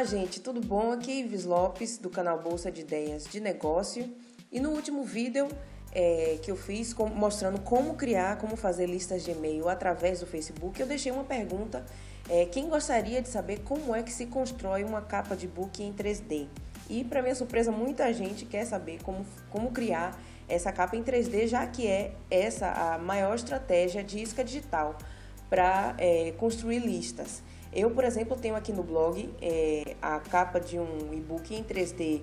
Olá, gente, tudo bom? Aqui é Ives Lopes, do canal Bolsa de Ideias de Negócio. E no último vídeo é, que eu fiz com, mostrando como criar, como fazer listas de e-mail através do Facebook, eu deixei uma pergunta. É, quem gostaria de saber como é que se constrói uma capa de book em 3D? E, para minha surpresa, muita gente quer saber como, como criar essa capa em 3D, já que é essa a maior estratégia de isca digital para é, construir listas. Eu, por exemplo, tenho aqui no blog é, a capa de um e-book em 3D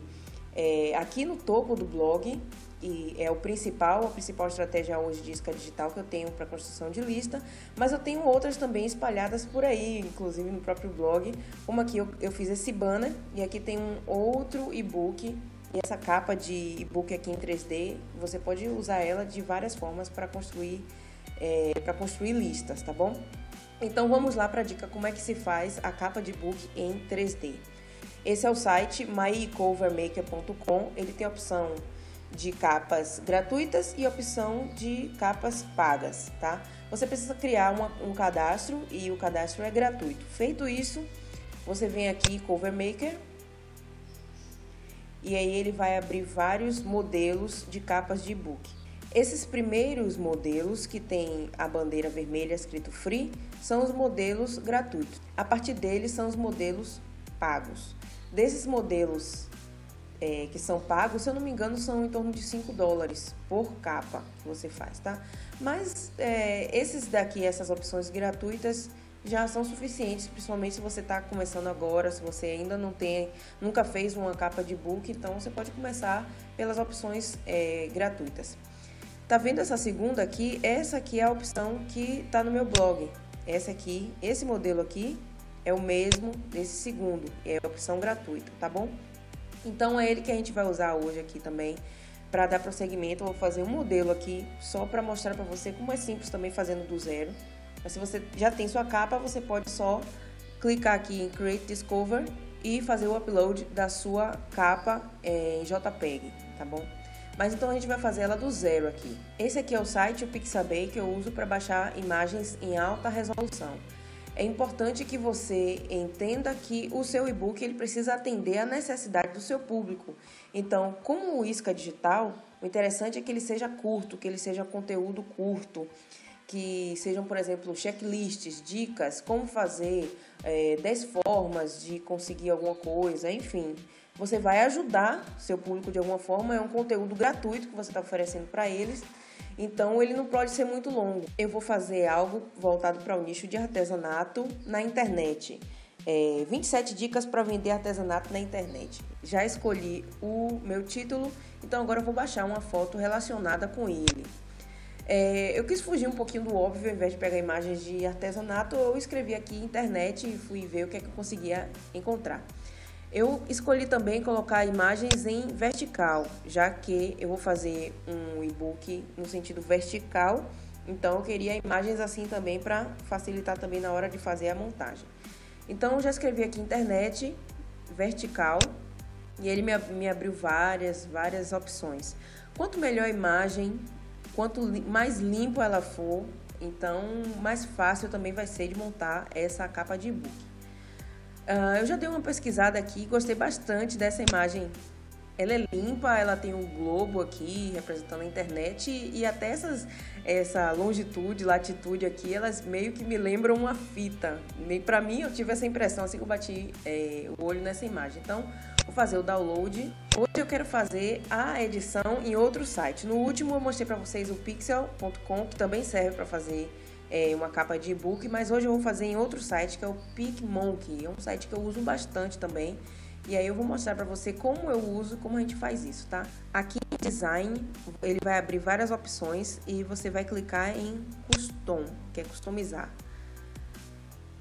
é, aqui no topo do blog e é o principal, a principal estratégia hoje de isca digital que eu tenho para construção de lista, mas eu tenho outras também espalhadas por aí, inclusive no próprio blog, como aqui eu, eu fiz esse banner e aqui tem um outro e-book e essa capa de e-book aqui em 3D, você pode usar ela de várias formas para construir é, para construir listas, tá bom? Então vamos lá para a dica como é que se faz a capa de book em 3D. Esse é o site mycovermaker.com. Ele tem a opção de capas gratuitas e opção de capas pagas, tá? Você precisa criar uma, um cadastro e o cadastro é gratuito. Feito isso, você vem aqui Covermaker e aí ele vai abrir vários modelos de capas de e-book. Esses primeiros modelos que tem a bandeira vermelha escrito free são os modelos gratuitos. A partir deles são os modelos pagos. Desses modelos é, que são pagos, se eu não me engano, são em torno de 5 dólares por capa que você faz, tá? Mas é, esses daqui, essas opções gratuitas, já são suficientes, principalmente se você está começando agora, se você ainda não tem, nunca fez uma capa de book, então você pode começar pelas opções é, gratuitas. Tá vendo essa segunda aqui? Essa aqui é a opção que tá no meu blog. Essa aqui, esse modelo aqui é o mesmo desse segundo, é a opção gratuita, tá bom? Então é ele que a gente vai usar hoje aqui também para dar prosseguimento. Eu vou fazer um modelo aqui só para mostrar para você como é simples também fazendo do zero. Mas se você já tem sua capa, você pode só clicar aqui em Create Discover e fazer o upload da sua capa é, em JPEG, tá bom? Mas então a gente vai fazer ela do zero aqui. Esse aqui é o site, o Pixabay, que eu uso para baixar imagens em alta resolução. É importante que você entenda que o seu e-book ele precisa atender à necessidade do seu público. Então, como o Isca Digital, o interessante é que ele seja curto, que ele seja conteúdo curto, que sejam, por exemplo, checklists, dicas, como fazer, é, 10 formas de conseguir alguma coisa, enfim. Você vai ajudar seu público de alguma forma, é um conteúdo gratuito que você está oferecendo para eles. Então ele não pode ser muito longo. Eu vou fazer algo voltado para o nicho de artesanato na internet. É, 27 dicas para vender artesanato na internet. Já escolhi o meu título, então agora eu vou baixar uma foto relacionada com ele. É, eu quis fugir um pouquinho do óbvio, ao invés de pegar imagens de artesanato, eu escrevi aqui internet e fui ver o que é que eu conseguia encontrar. Eu escolhi também colocar imagens em vertical, já que eu vou fazer um e-book no sentido vertical, então eu queria imagens assim também para facilitar também na hora de fazer a montagem. Então eu já escrevi aqui internet vertical e ele me, abriu várias, várias opções. Quanto melhor a imagem, quanto mais limpo ela for, então mais fácil também vai ser de montar essa capa de e-book. Uh, eu já dei uma pesquisada aqui, gostei bastante dessa imagem. Ela é limpa, ela tem um globo aqui representando a internet e, e até essas, essa longitude, latitude aqui, elas meio que me lembram uma fita. Para mim, eu tive essa impressão assim que eu bati é, o olho nessa imagem. Então, vou fazer o download. Hoje eu quero fazer a edição em outro site. No último eu mostrei para vocês o pixel.com, que também serve para fazer é, uma capa de e-book, mas hoje eu vou fazer em outro site que é o PicMonkey. É um site que eu uso bastante também. E aí eu vou mostrar para você como eu uso, como a gente faz isso, tá? Aqui em Design, ele vai abrir várias opções e você vai clicar em Custom, que é customizar.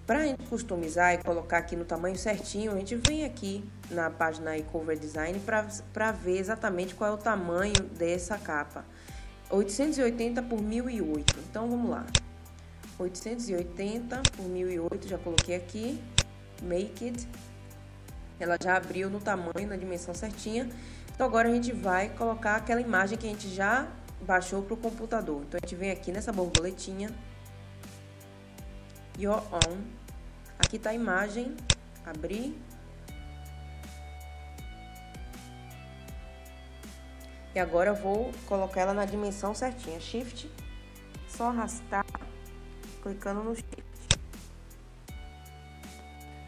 Para gente customizar e colocar aqui no tamanho certinho, a gente vem aqui na página Cover Design para ver exatamente qual é o tamanho dessa capa. 880 por 1008. Então vamos lá. 880 por 1008, já coloquei aqui, Make it. Ela já abriu no tamanho, na dimensão certinha. Então agora a gente vai colocar aquela imagem que a gente já baixou para o computador. Então a gente vem aqui nessa borboletinha, Your Own. Aqui está a imagem, abrir. E agora eu vou colocar ela na dimensão certinha. Shift, só arrastar clicando no Shift.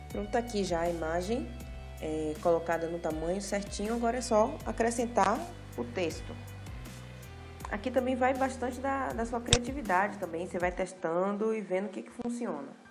Pronto, tá aqui já a imagem é, colocada no tamanho certinho. Agora é só acrescentar o texto. Aqui também vai bastante da, da sua criatividade também. Você vai testando e vendo o que, que funciona.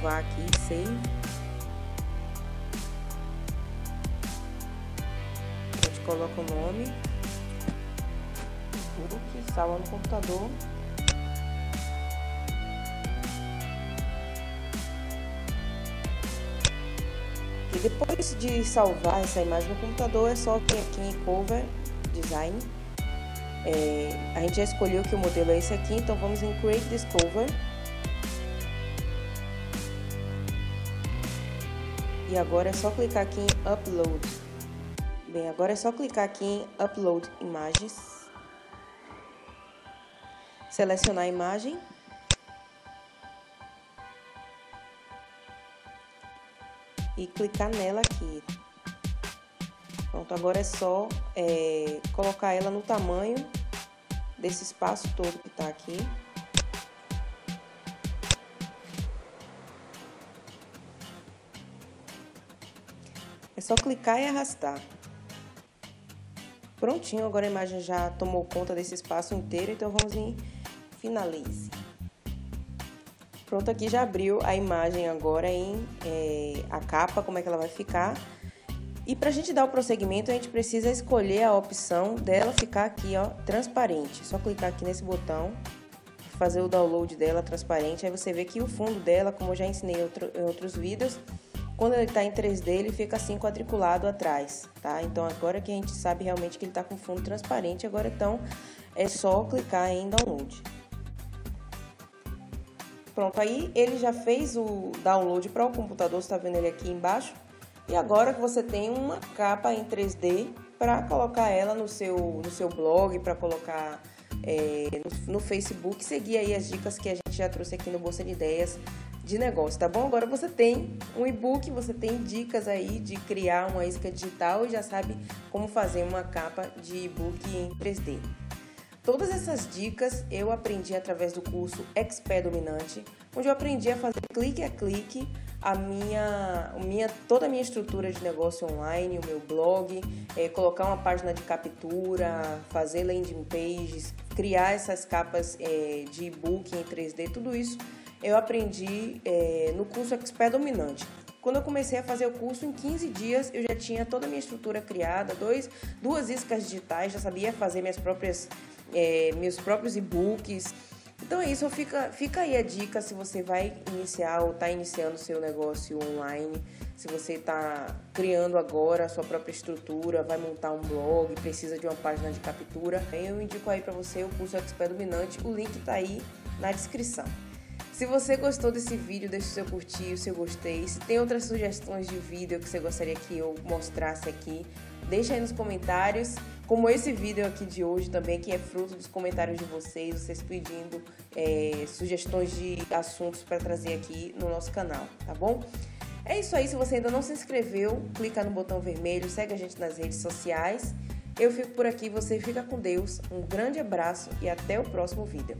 Salvar aqui, save. A gente coloca o nome. Book, salva no computador. E depois de salvar essa imagem no computador, é só vir aqui em Cover Design. É, a gente já escolheu que o modelo é esse aqui, então vamos em Create Discover. E agora é só clicar aqui em Upload. Bem, agora é só clicar aqui em Upload Imagens. Selecionar a imagem. E clicar nela aqui. Pronto, agora é só é, colocar ela no tamanho desse espaço todo que está aqui. É só clicar e arrastar. Prontinho, agora a imagem já tomou conta desse espaço inteiro, então vamos em finalize. Pronto, aqui já abriu a imagem agora em é, a capa, como é que ela vai ficar. E para a gente dar o prosseguimento, a gente precisa escolher a opção dela ficar aqui, ó, transparente. Só clicar aqui nesse botão, fazer o download dela transparente. Aí você vê que o fundo dela, como eu já ensinei em outros vídeos, quando ele está em 3D, ele fica assim quadriculado atrás, tá? Então agora que a gente sabe realmente que ele está com fundo transparente, agora então é só clicar em download. Pronto, aí ele já fez o download para o computador, você está vendo ele aqui embaixo. E agora que você tem uma capa em 3D para colocar ela no seu, no seu blog, para colocar é, no, no Facebook, seguir aí as dicas que a gente já trouxe aqui no Bolsa de Ideias de negócio, tá bom? Agora você tem um e-book, você tem dicas aí de criar uma isca digital e já sabe como fazer uma capa de e-book em 3D. Todas essas dicas eu aprendi através do curso Expert Dominante, onde eu aprendi a fazer clique a clique a minha, minha, toda a minha estrutura de negócio online, o meu blog, é, colocar uma página de captura, fazer landing pages, criar essas capas é, de e-book em 3D, tudo isso eu aprendi é, no curso Expert Dominante. Quando eu comecei a fazer o curso, em 15 dias eu já tinha toda a minha estrutura criada, dois, duas iscas digitais, já sabia fazer minhas próprias, é, meus próprios e-books. Então é isso, fica, fica aí a dica se você vai iniciar ou está iniciando seu negócio online, se você está criando agora a sua própria estrutura, vai montar um blog, precisa de uma página de captura, eu indico aí para você o curso Expert Dominante, o link está aí na descrição. Se você gostou desse vídeo, deixe o seu curtir, o seu gostei. Se tem outras sugestões de vídeo que você gostaria que eu mostrasse aqui, deixa aí nos comentários. Como esse vídeo aqui de hoje também, que é fruto dos comentários de vocês, vocês pedindo é, sugestões de assuntos para trazer aqui no nosso canal, tá bom? É isso aí, se você ainda não se inscreveu, clica no botão vermelho, segue a gente nas redes sociais. Eu fico por aqui, você fica com Deus. Um grande abraço e até o próximo vídeo.